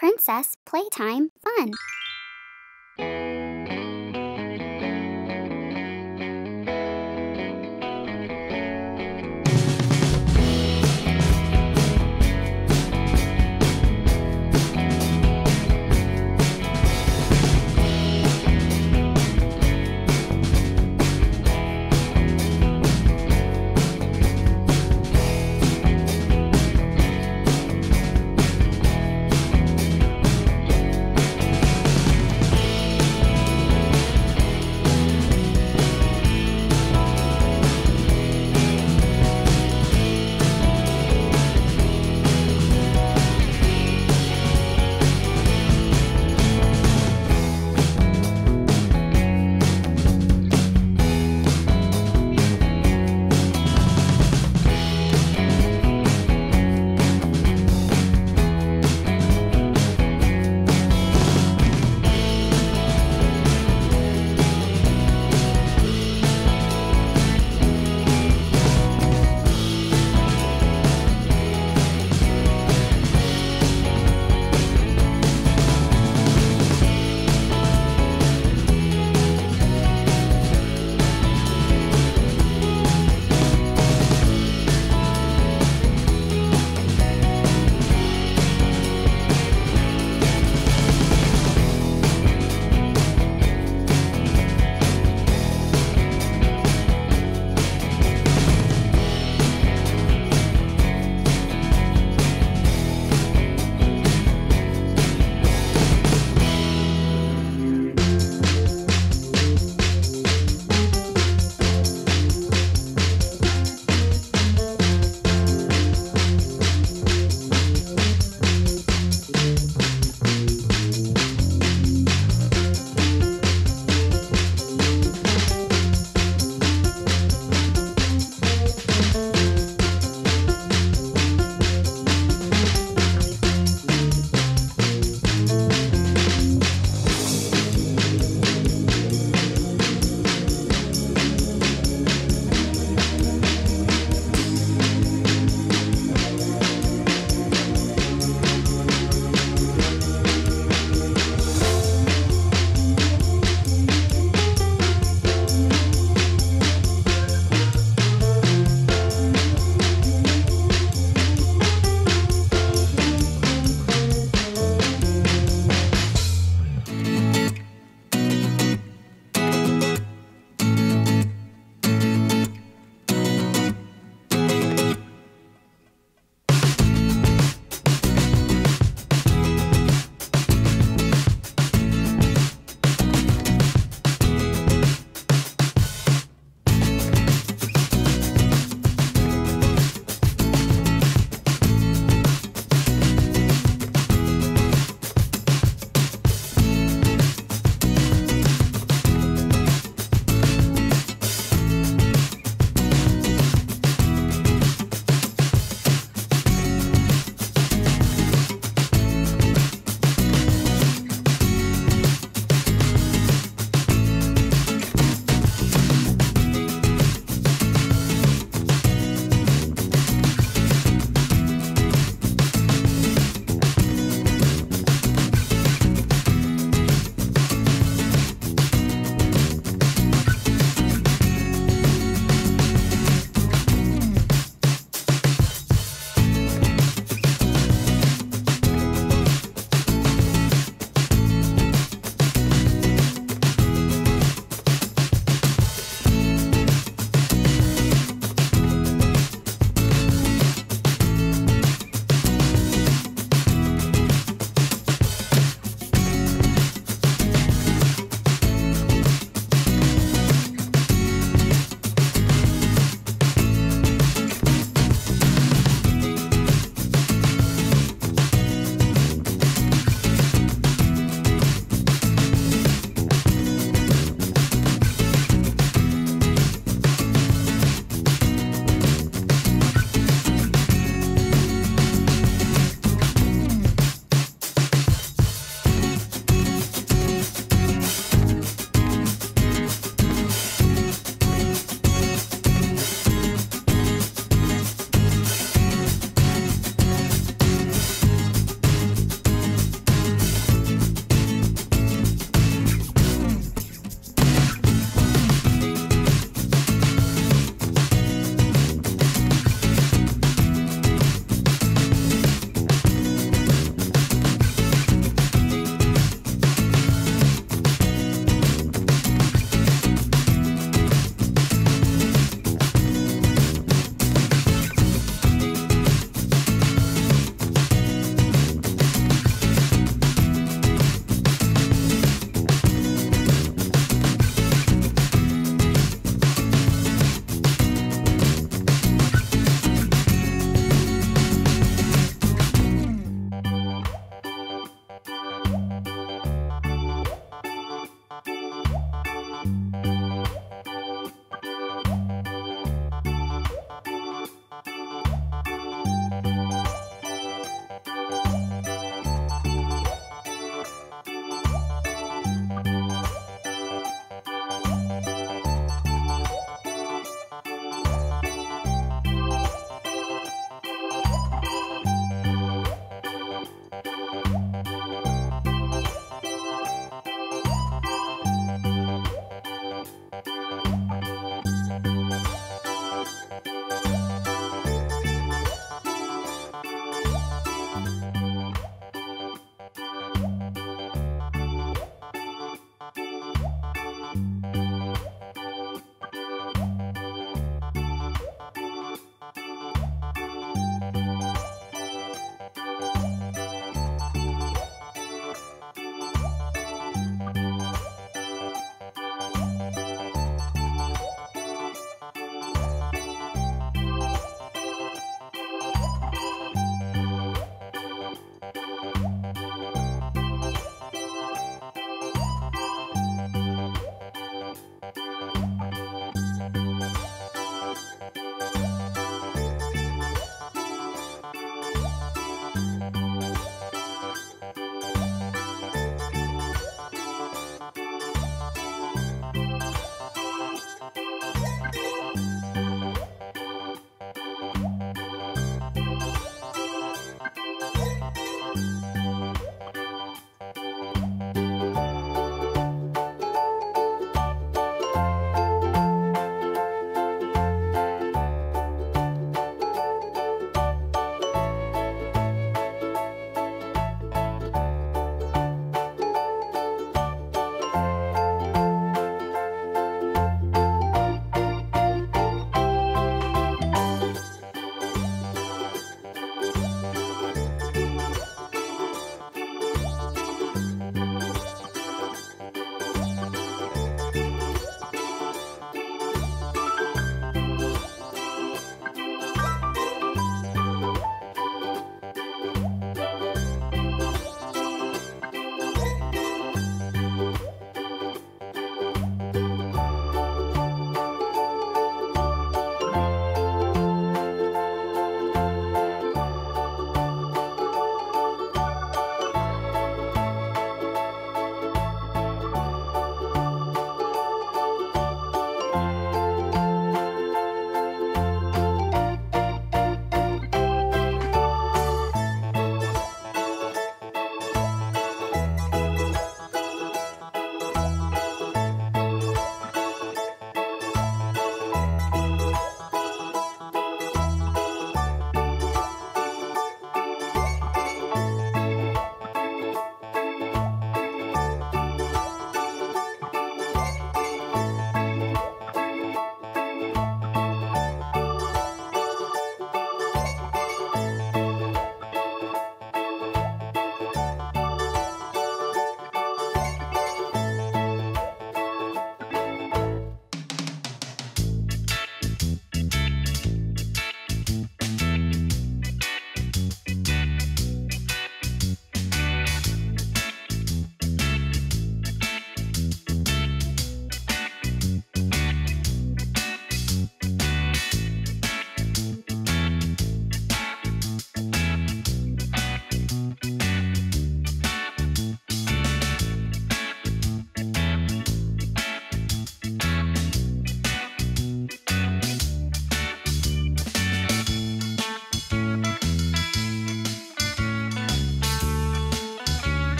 Princess Playtime Fun.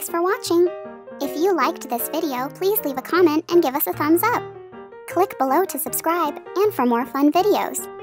Thanks for watching. If you liked this video, please leave a comment and give us a thumbs up. Click below to subscribe and for more fun videos.